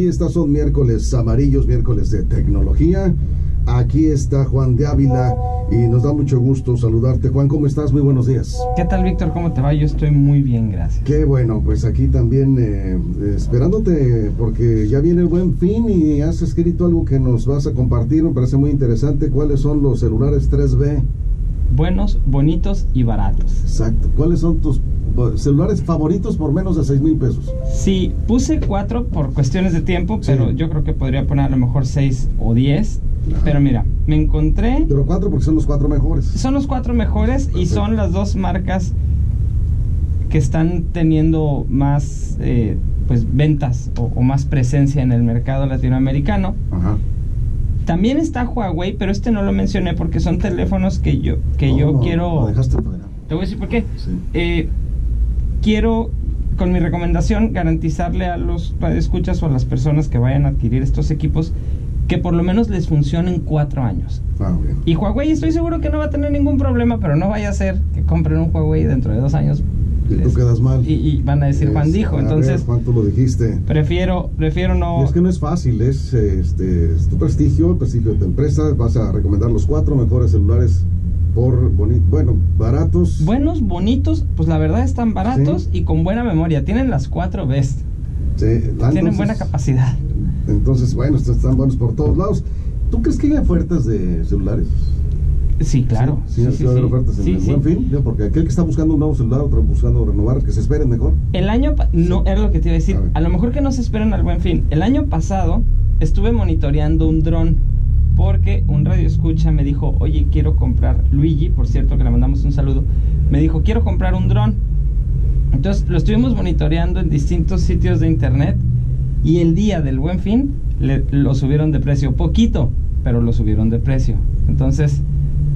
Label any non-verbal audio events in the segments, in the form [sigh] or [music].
aquí está, son miércoles amarillos, miércoles de tecnología. Aquí está Juan de Ávila y nos da mucho gusto saludarte. Juan, ¿cómo estás? Muy buenos días. ¿Qué tal, Víctor? ¿Cómo te va? Yo estoy muy bien, gracias. Qué bueno, pues aquí también eh, esperándote porque ya viene el buen fin y has escrito algo que nos vas a compartir, me parece muy interesante. ¿Cuáles son los celulares 3B? Buenos, bonitos y baratos. Exacto. ¿Cuáles son tus celulares favoritos por menos de 6 mil pesos? Sí, puse cuatro por cuestiones de tiempo, pero yo creo que podría poner a lo mejor 6 o 10 pero mira, me encontré... Pero cuatro porque son los cuatro mejores. Son los cuatro mejores y son las dos marcas que están teniendo más eh, pues ventas o, más presencia en el mercado latinoamericano. Ajá. También está Huawei, pero este no lo mencioné porque son teléfonos que yo que yo quiero. dejaste Te voy a decir por qué. Eh, quiero con mi recomendación garantizarle a los escuchas o a las personas que vayan a adquirir estos equipos que por lo menos les funcione en cuatro años. Ah, y Huawei estoy seguro que no va a tener ningún problema, pero no vaya a ser que compren un Huawei dentro de dos años. Y tú quedas mal. Y, van a decir Juan dijo, entonces... ¿Cuánto lo dijiste? Prefiero, prefiero no... es que no es fácil, es, este, tu prestigio, el prestigio de tu empresa, vas a recomendar los cuatro mejores celulares por bueno, baratos. Buenos, bonitos, pues la verdad están baratos y con buena memoria. Tienen las cuatro best. Sí, Tienen buena capacidad. Entonces, bueno, están buenos por todos lados. ¿Tú crees que hay ofertas de celulares? Sí, claro. Sí, sí, sí, haber ofertas en el buen fin, porque aquel que está buscando un nuevo celular, otro buscando renovar, que se esperen mejor. El año, no, era lo que te iba a decir, a, lo mejor que no se esperen al buen fin. El año pasado estuve monitoreando un dron porque un radio escucha me dijo, oye, quiero comprar, Luigi, por cierto, que le mandamos un saludo, me dijo, quiero comprar un dron. Entonces lo estuvimos monitoreando en distintos sitios de internet y el día del buen fin lo subieron de precio, poquito, pero lo subieron de precio. Entonces,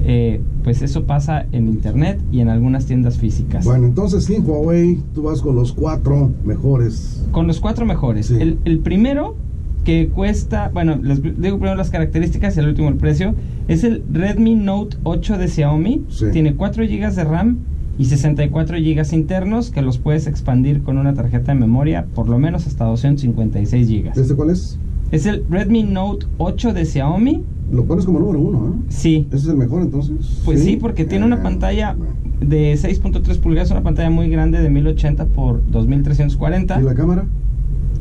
eh, pues eso pasa en internet y en algunas tiendas físicas. Bueno, entonces sin Huawei tú vas con los cuatro mejores. Con los cuatro mejores. El, primero que cuesta, bueno, les digo primero las características y el último el precio, es el Redmi Note 8 de Xiaomi. Tiene 4 GB de RAM y 64 GB internos que los puedes expandir con una tarjeta de memoria por lo menos hasta 256 GB. ¿Este cuál es? Es el Redmi Note 8 de Xiaomi. Lo pones como número uno, ¿eh? Sí. ¿Ese es el mejor entonces? Pues sí, porque tiene una eh, pantalla de 6.3 pulgadas, una pantalla muy grande de 1080 por 2340. ¿Y la cámara?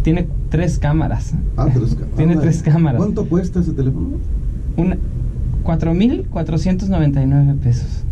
Tiene tres cámaras. Ah, tres cámaras. [laughs] tiene tres cámaras. ¿Cuánto cuesta ese teléfono? Una, 4.499 pesos.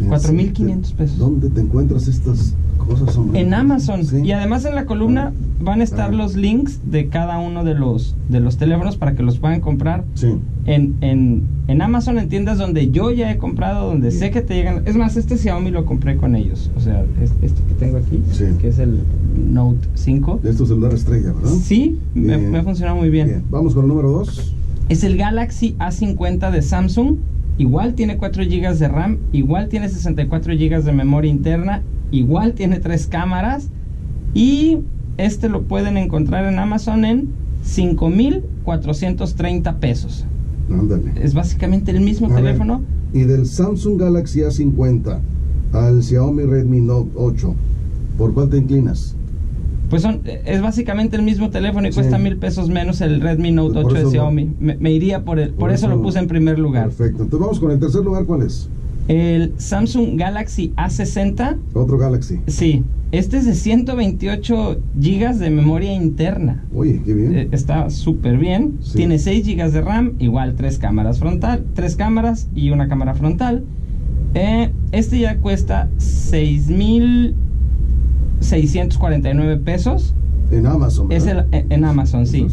4.500 pesos. ¿Dónde te encuentras estas cosas, En Amazon. Y además en la columna van a estar los links de cada uno de los, de los teléfonos para que los puedan comprar. Sí. En, en, en Amazon, en tiendas donde yo ya he comprado, donde sé que te llegan. Es más, este Xiaomi lo compré con ellos. O sea, este que tengo aquí, que es el Note 5. Esto es celular estrella, ¿verdad? Sí, me, me, ha funcionado muy bien. bien. Vamos con el número 2. Es el Galaxy A50 de Samsung. Igual tiene 4 GB de RAM, igual tiene 64 GB de memoria interna, igual tiene 3 cámaras y este lo pueden encontrar en Amazon en 5.430 pesos. Ándale. Es básicamente el mismo teléfono. y del Samsung Galaxy A50 al Xiaomi Redmi Note 8, ¿por cuál te inclinas? Pues son, es básicamente el mismo teléfono y cuesta mil pesos menos el Redmi Note 8 de Xiaomi. Me, iría por el, por, eso, lo puse en primer lugar. Perfecto. Entonces vamos con el tercer lugar, ¿cuál es? El Samsung Galaxy A60. Otro Galaxy. Sí. Este es de 128 GB de memoria interna. Oye, qué bien. Eh, está súper bien. Tiene 6 GB de RAM, igual tres cámaras frontal, tres cámaras y una cámara frontal. Eh, este ya cuesta 6000 649 pesos. En Amazon. Es el, en Amazon, sí.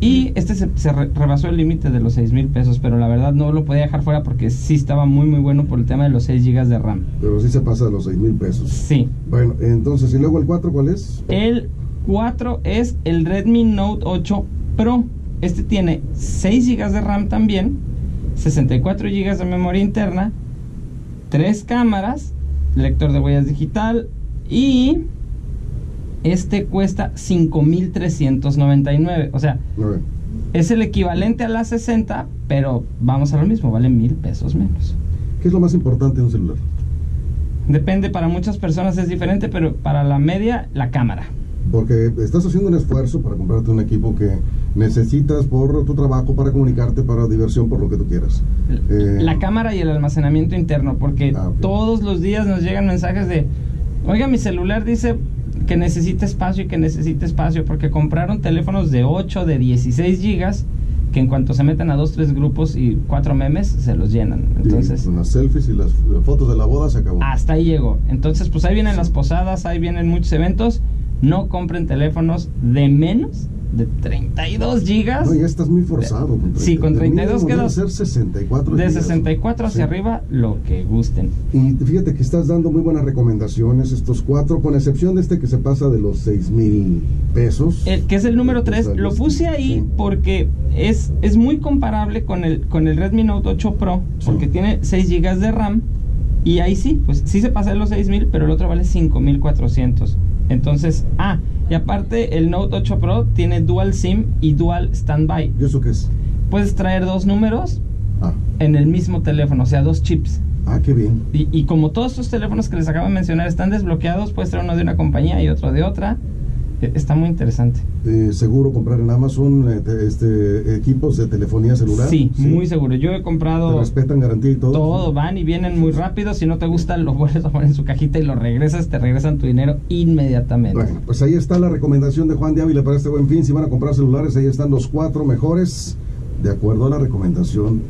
Y este se, rebasó el límite de los 6 mil pesos, pero la verdad no lo podía dejar fuera porque sí estaba muy muy bueno por el tema de los 6 gigas de RAM. Pero sí se pasa de los 6 mil pesos. Sí. Bueno, entonces, ¿y luego el 4 cuál es? El 4 es el Redmi Note 8 Pro. Este tiene 6 gigas de RAM también, 64 gigas de memoria interna, 3 cámaras, lector de huellas digital, y este cuesta 5.399. O sea, es el equivalente a la 60, pero vamos a lo mismo, vale mil pesos menos. ¿Qué es lo más importante de un celular? Depende, para muchas personas es diferente, pero para la media, la cámara. porque estás haciendo un esfuerzo para comprarte un equipo que necesitas por tu trabajo, para comunicarte, para diversión, por lo que tú quieras. Eh, la cámara y el almacenamiento interno, porque ah, todos los días nos llegan mensajes de, oiga, mi celular dice que necesita espacio y que necesita espacio, porque compraron teléfonos de 8, de 16 gigas que en cuanto se meten a dos, tres grupos y cuatro memes, se los llenan. Entonces, las selfies y las fotos de la boda se acabó. Hasta ahí llegó. Entonces, pues ahí vienen las posadas, ahí vienen muchos eventos. No compren teléfonos de menos de 32 gigas. No, ya estás muy forzado. Con sí, con 32 queda. ser 64 De 64 hacia arriba, lo que gusten. Y fíjate que estás dando muy buenas recomendaciones, estos cuatro, con excepción de este que se pasa de los 6 mil pesos. El, que es el número 3. Lo puse ahí porque es, es muy comparable con el, con el Redmi Note 8 Pro, porque tiene 6 gigas de RAM. Y ahí sí, pues sí se pasa de los 6000, pero el otro vale 5400. Entonces, ah, y aparte el Note 8 Pro tiene Dual SIM y Dual Standby. ¿Y eso qué es? Puedes traer dos números ah. en el mismo teléfono, o sea, dos chips. Ah, qué bien. Y, y, como todos estos teléfonos que les acabo de mencionar están desbloqueados, puedes traer uno de una compañía y otro de otra. E, está muy interesante. Eh, ¿Seguro comprar en Amazon eh, este, equipos de telefonía celular? Sí, muy seguro. Yo he comprado... ¿Te respetan garantía y todo? Todo, van y vienen muy rápido. Si no te gusta, lo vuelves a poner en su cajita y lo regresas, te regresan tu dinero inmediatamente. Bueno, pues ahí está la recomendación de Juan de Ávila para este buen fin. Si van a comprar celulares, ahí están los cuatro mejores de acuerdo a la recomendación,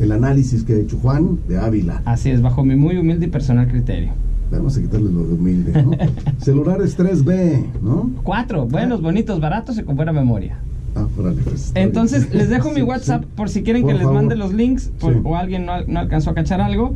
el análisis que ha hecho Juan de Ávila. Así es, bajo mi muy humilde y personal criterio. Vamos a quitarle lo de humilde, ¿no? [laughs] Celulares 3B, ¿no? Cuatro, buenos, bonitos, baratos y con buena memoria. Ah, pues, Entonces, les dejo mi WhatsApp por si quieren que les mande los links o alguien no, no, alcanzó a cachar algo.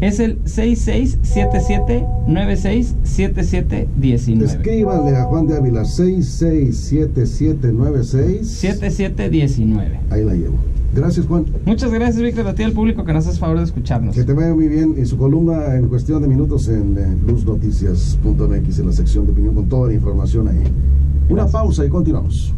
Es el 6677967719. Escríbanle a Juan de Ávila 6677967719. Ahí la llevo. Gracias, Juan. Muchas gracias, Víctor, a ti al público que nos hace favor de escucharnos. Que te vaya muy bien. Y su columna en cuestión de minutos en eh, luznoticias.mx en la sección de opinión con toda la información ahí. Una pausa y continuamos.